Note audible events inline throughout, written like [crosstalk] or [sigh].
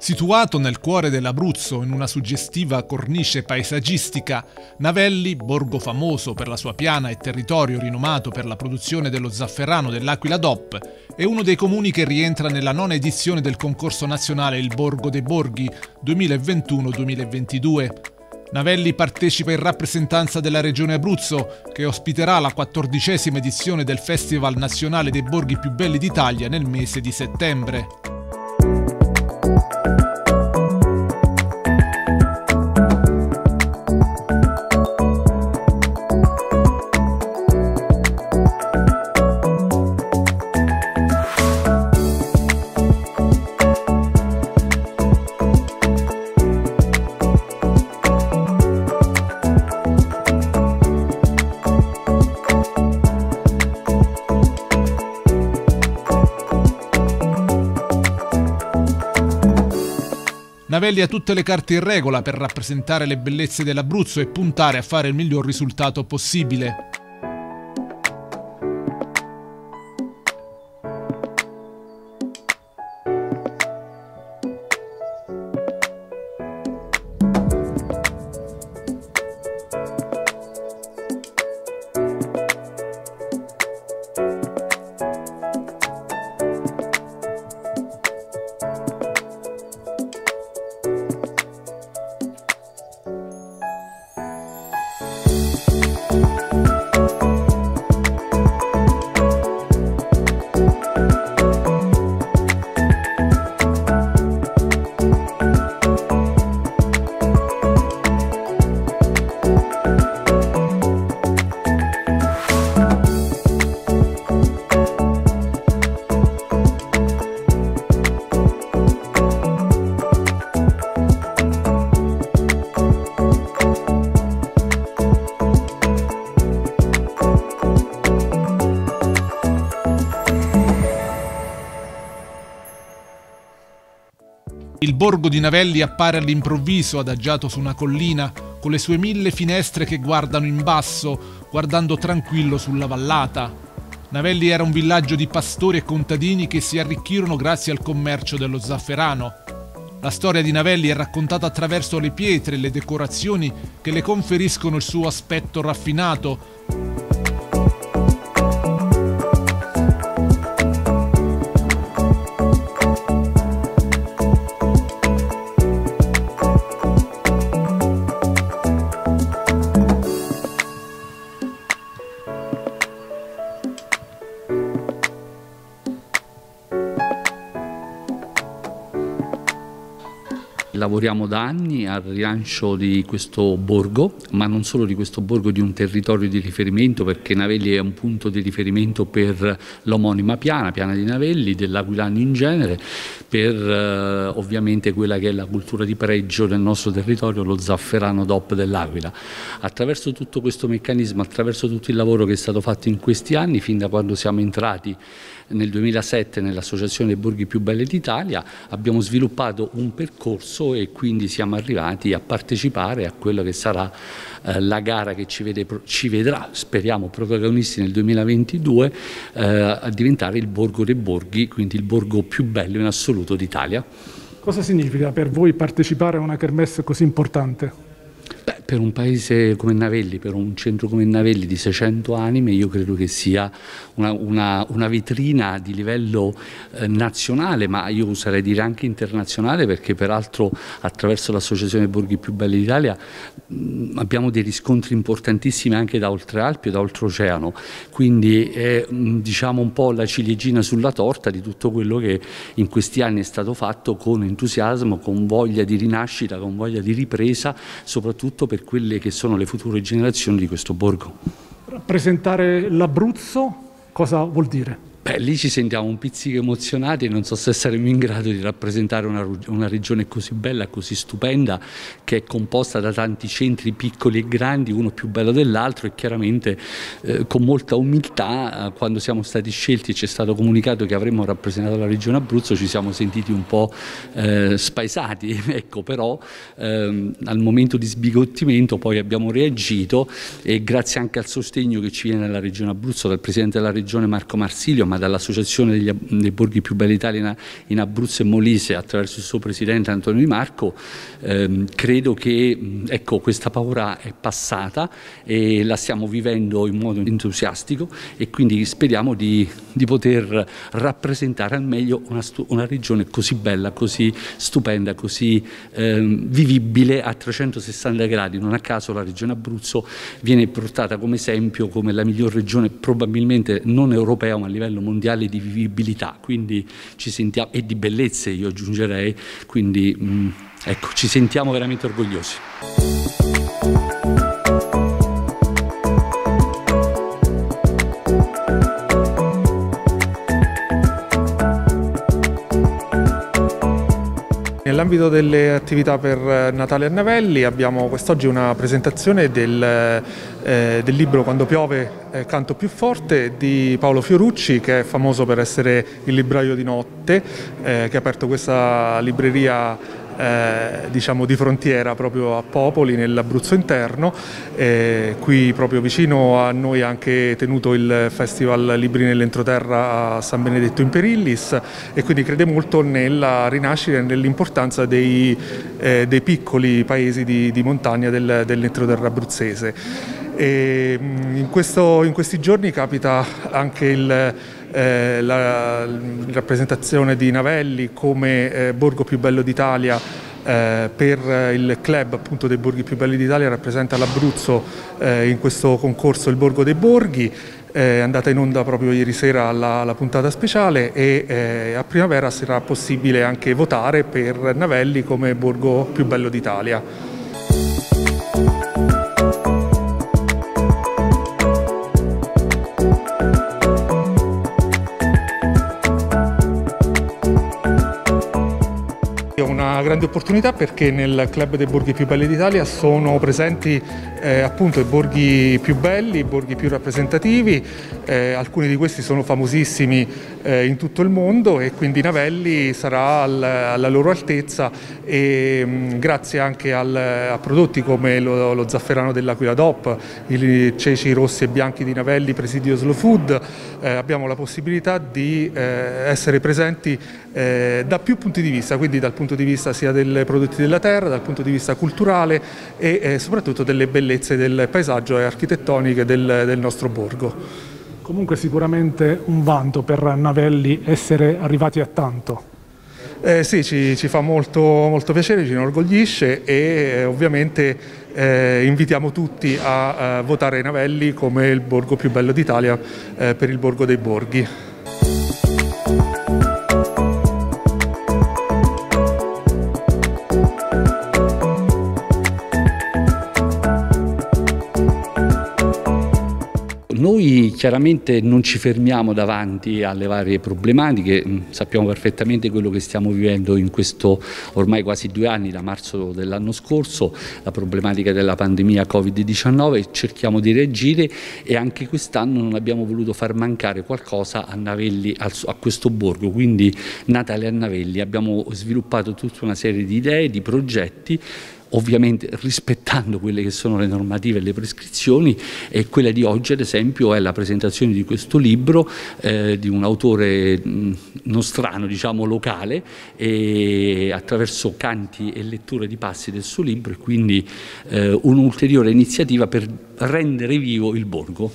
Situato nel cuore dell'Abruzzo, in una suggestiva cornice paesaggistica, Navelli, borgo famoso per la sua piana e territorio rinomato per la produzione dello zafferano dell'Aquila DOP, è uno dei comuni che rientra nella nona edizione del concorso nazionale Il Borgo dei Borghi 2021-2022. Navelli partecipa in rappresentanza della Regione Abruzzo, che ospiterà la quattordicesima edizione del Festival Nazionale dei Borghi più belli d'Italia nel mese di settembre. Navelli ha tutte le carte in regola per rappresentare le bellezze dell'Abruzzo e puntare a fare il miglior risultato possibile. Il borgo di Navelli appare all'improvviso adagiato su una collina, con le sue mille finestre che guardano in basso, guardando tranquillo sulla vallata. Navelli era un villaggio di pastori e contadini che si arricchirono grazie al commercio dello zafferano. La storia di Navelli è raccontata attraverso le pietre e le decorazioni che le conferiscono il suo aspetto raffinato, Lavoriamo da anni al rilancio di questo borgo, ma non solo di questo borgo, di un territorio di riferimento, perché Navelli è un punto di riferimento per l'omonima piana, piana di Navelli, dell'Aquilano in genere, per eh, ovviamente quella che è la cultura di pregio del nostro territorio, lo zafferano DOP dell'Aquila. Attraverso tutto questo meccanismo, attraverso tutto il lavoro che è stato fatto in questi anni, fin da quando siamo entrati nel 2007 nell'Associazione Borghi più belli d'Italia abbiamo sviluppato un percorso e quindi siamo arrivati a partecipare a quello che sarà eh, la gara che ci, vede, ci, vedrà, speriamo, protagonisti nel 2022 eh, a diventare il Borgo dei Borghi, quindi il borgo più bello in assoluto d'Italia. Cosa significa per voi partecipare a una kermesse così importante? Per un paese come Navelli, per un centro come Navelli di 600 anime, io credo che sia una, una, una vetrina di livello eh, nazionale, ma io oserei dire anche internazionale, perché peraltro attraverso l'Associazione Borghi Più Belli d'Italia abbiamo dei riscontri importantissimi anche da oltre Alpi e da oltreoceano, quindi è diciamo un po' la ciliegina sulla torta di tutto quello che in questi anni è stato fatto con entusiasmo, con voglia di rinascita, con voglia di ripresa, soprattutto per quelle che sono le future generazioni di questo borgo. Rappresentare l'Abruzzo cosa vuol dire? Beh, lì ci sentiamo un pizzico emozionati e non so se saremo in grado di rappresentare una, una, regione così bella, così stupenda, che è composta da tanti centri piccoli e grandi, uno più bello dell'altro e chiaramente eh, con molta umiltà eh, quando siamo stati scelti e ci è stato comunicato che avremmo rappresentato la regione Abruzzo ci siamo sentiti un po' eh, spaesati, [laughs] ecco però ehm, al momento di sbigottimento poi abbiamo reagito e grazie anche al sostegno che ci viene dalla regione Abruzzo, dal Presidente della regione Marco Marsilio, ma dall'Associazione dei Borghi più belli d'Italia in Abruzzo e Molise attraverso il suo presidente Antonio Di Marco, ehm, credo che ecco, questa paura è passata e la stiamo vivendo in modo entusiastico e quindi speriamo di, di poter rappresentare al meglio una, una, regione così bella, così stupenda, così ehm, vivibile a 360 gradi. Non a caso la regione Abruzzo viene portata come esempio come la miglior regione probabilmente non europea ma a livello mondiale di vivibilità quindi ci sentiamo, e di bellezze io aggiungerei, quindi mh, mm, ecco, ci sentiamo veramente orgogliosi. Nell'ambito delle attività per eh, Natale a Navelli abbiamo quest'oggi una presentazione del, eh, del, libro Quando piove eh, canto più forte di Paolo Fiorucci che è famoso per essere il libraio di notte eh, che ha aperto questa libreria eh, diciamo di frontiera proprio a Popoli nell'Abruzzo interno, eh, qui proprio vicino a noi ha anche tenuto il Festival Libri nell'entroterra a San Benedetto in Perillis e quindi crede molto nella rinascita e nell'importanza dei, eh, dei, piccoli paesi di, di montagna del, dell'entroterra abruzzese. E, mm, in, questo, in, questi giorni capita anche il, eh, la, la, rappresentazione di Navelli come eh, borgo più bello d'Italia eh, per il club appunto, dei borghi più belli d'Italia rappresenta l'Abruzzo eh, in questo concorso il Borgo dei Borghi è andata in onda proprio ieri sera alla, alla puntata speciale e eh, a primavera sarà possibile anche votare per Navelli come borgo più bello d'Italia. Grande opportunità perché nel club dei borghi più belli d'Italia sono presenti eh, appunto i borghi più belli, i borghi più rappresentativi, eh, alcuni di questi sono famosissimi eh, in tutto il mondo e quindi Navelli sarà al, alla loro altezza e mh, mm, grazie anche al, a prodotti come lo, lo zafferano dell'Aquila DOP, i ceci rossi e bianchi di Navelli, Presidio Slow Food, eh, abbiamo la possibilità di eh, essere presenti eh, da più punti di vista, quindi dal punto di vista sia dei prodotti della terra, dal punto di vista culturale e soprattutto delle bellezze del paesaggio e architettoniche del, del nostro borgo. Comunque sicuramente un vanto per Navelli essere arrivati a tanto. Eh, sì, ci, ci fa molto, molto, piacere, ci inorgoglisce e eh, ovviamente eh, invitiamo tutti a, a, votare Navelli come il borgo più bello d'Italia eh, per il Borgo dei Borghi. Chiaramente non ci fermiamo davanti alle varie problematiche, mm, sappiamo perfettamente quello che stiamo vivendo in questo ormai quasi due anni, da marzo dell'anno scorso, la problematica della pandemia Covid-19, cerchiamo di reagire e anche quest'anno non abbiamo voluto far mancare qualcosa a Navelli, a questo borgo, quindi Natale a Navelli. Abbiamo sviluppato tutta una serie di idee, di progetti ovviamente rispettando quelle che sono le normative e le prescrizioni e quella di oggi ad esempio è la presentazione di questo libro eh, di un autore nostrano, diciamo locale e attraverso canti e letture di passi del suo libro e quindi eh, un'ulteriore iniziativa per rendere vivo il borgo.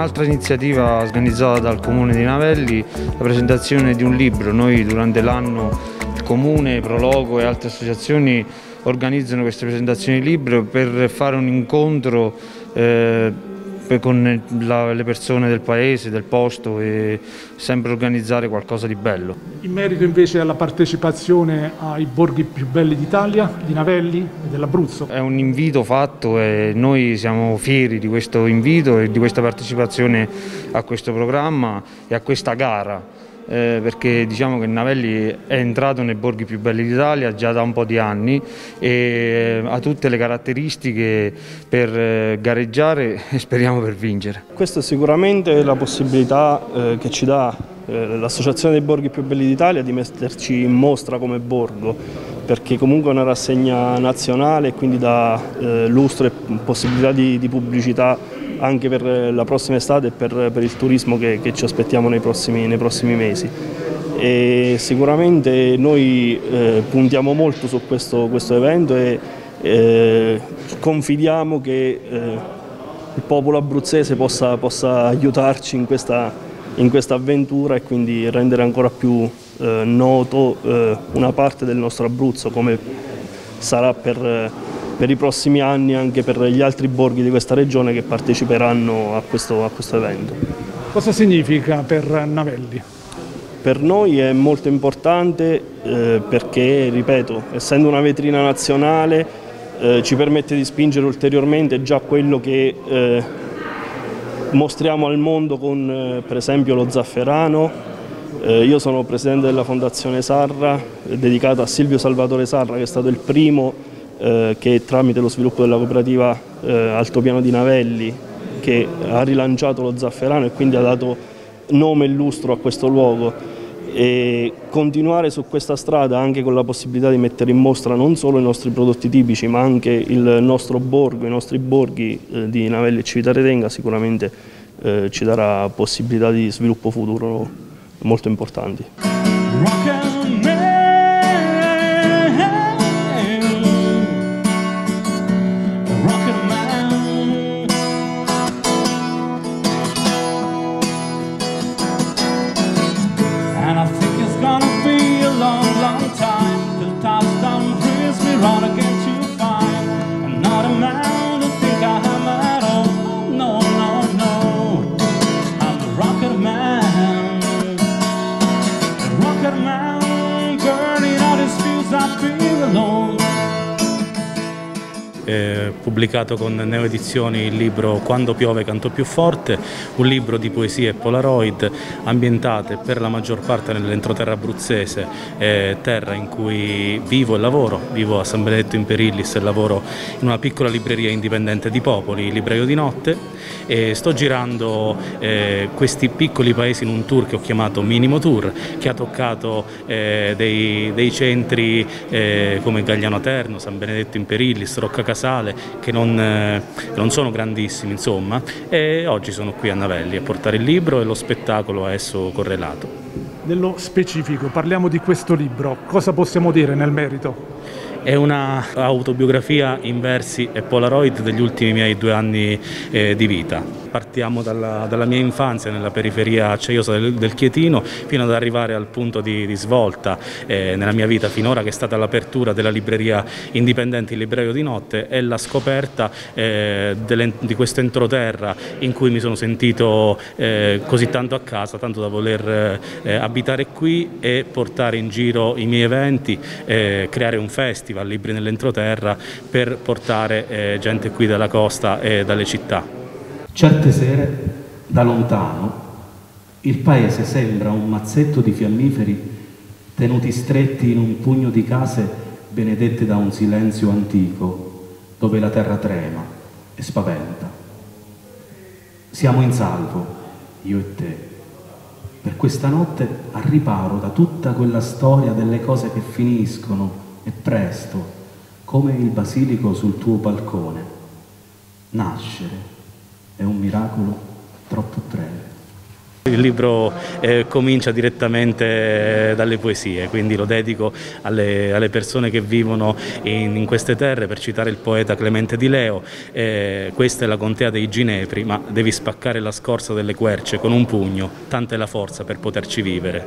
Un'altra iniziativa organizzata dal Comune di Navelli, la presentazione di un libro. Noi durante l'anno il Comune, Prologo e altre associazioni organizzano queste presentazioni di libro per fare un incontro eh, con la, le persone del paese, del posto e sempre organizzare qualcosa di bello. In merito invece alla partecipazione ai borghi più belli d'Italia, di Navelli e dell'Abruzzo. È un invito fatto e noi siamo fieri di questo invito e di questa partecipazione a questo programma e a questa gara eh, perché diciamo che Navelli è entrato nei borghi più belli d'Italia già da un po' di anni e eh, ha tutte le caratteristiche per eh, gareggiare [laughs] e speriamo per vincere. Questa è sicuramente la possibilità eh, che ci dà eh, l'Associazione dei Borghi più belli d'Italia di metterci in mostra come borgo perché comunque è una rassegna nazionale e quindi dà eh, lustro e possibilità di, di, pubblicità anche per la prossima estate e per, per il turismo che, che, ci aspettiamo nei prossimi, nei prossimi mesi. E sicuramente noi eh, puntiamo molto su questo, questo evento e eh, confidiamo che eh, il popolo abruzzese possa, possa aiutarci in questa, in questa, avventura e quindi rendere ancora più eh, noto eh, una parte del nostro Abruzzo come sarà per, per, i prossimi anni anche per gli altri borghi di questa regione che parteciperanno a questo, a questo evento. Cosa significa per Navelli? Per noi è molto importante eh, perché, ripeto, essendo una vetrina nazionale eh, ci permette di spingere ulteriormente già quello che eh, mostriamo al mondo con eh, per esempio lo zafferano. Eh, io sono presidente della Fondazione Sarra, dedicata a Silvio Salvatore Sarra, che è stato il primo eh, che tramite lo sviluppo della cooperativa Altopiano di Navelli che ha rilanciato lo zafferano e quindi ha dato nome e lustro a questo luogo e continuare su questa strada anche con la possibilità di mettere in mostra non solo i nostri prodotti tipici ma anche il nostro borgo, i nostri borghi eh, di Navelli e Civitaretenga sicuramente eh, ci darà possibilità di sviluppo futuro molto importanti. Pubblicato con Neo Edizioni il libro Quando piove canto più forte, un libro di poesie polaroid ambientate per la maggior parte nell'entroterra abruzzese, eh, terra in cui vivo e lavoro, vivo a San Benedetto in Perillis e lavoro in una piccola libreria indipendente di Popoli, Libraio di Notte e sto girando eh, questi piccoli paesi in un tour che ho chiamato Minimo Tour che ha toccato eh, dei, dei, centri eh, come Gagliano Terno, San Benedetto in Perillis, Rocca Casale che non, eh, non, sono grandissimi insomma e oggi sono qui a Navelli a portare il libro e lo spettacolo a esso correlato. Nello specifico parliamo di questo libro, cosa possiamo dire nel merito? È una autobiografia in versi e polaroid degli ultimi miei due anni eh, di vita. Partiamo dalla, dalla, mia infanzia nella periferia acciaiosa del, del Chietino fino ad arrivare al punto di, di svolta eh, nella mia vita finora che è stata l'apertura della libreria indipendente Il Libraio di Notte e la scoperta eh, di questo entroterra in cui mi sono sentito eh, così tanto a casa, tanto da voler eh, abitare qui e portare in giro i miei eventi, eh, creare un festival Libri nell'entroterra per portare eh, gente qui dalla costa e dalle città. Certe sere, da lontano, il paese sembra un mazzetto di fiammiferi tenuti stretti in un pugno di case benedette da un silenzio antico, dove la terra trema e spaventa. Siamo in salvo, io e te, per questa notte a riparo da tutta quella storia delle cose che finiscono e presto, come il basilico sul tuo balcone. Nascere è un miracolo troppo breve. Il libro eh, comincia direttamente dalle poesie, quindi lo dedico alle, alle persone che vivono in, in, queste terre, per citare il poeta Clemente Di Leo, eh, questa è la contea dei Ginepri, ma devi spaccare la scorza delle querce con un pugno, tanta è la forza per poterci vivere.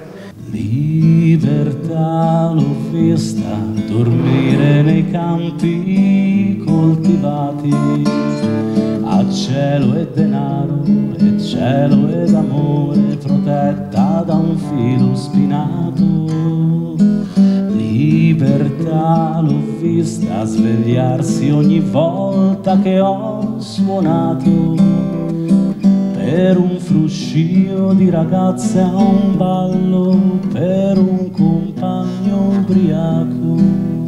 Libertà l'ho vista dormire nei campi coltivati cielo e denaro e cielo ed amore protetta da un filo spinato. Libertà l'ho vista svegliarsi ogni volta che ho suonato. Per un fruscio di ragazze a un ballo per un compagno ubriaco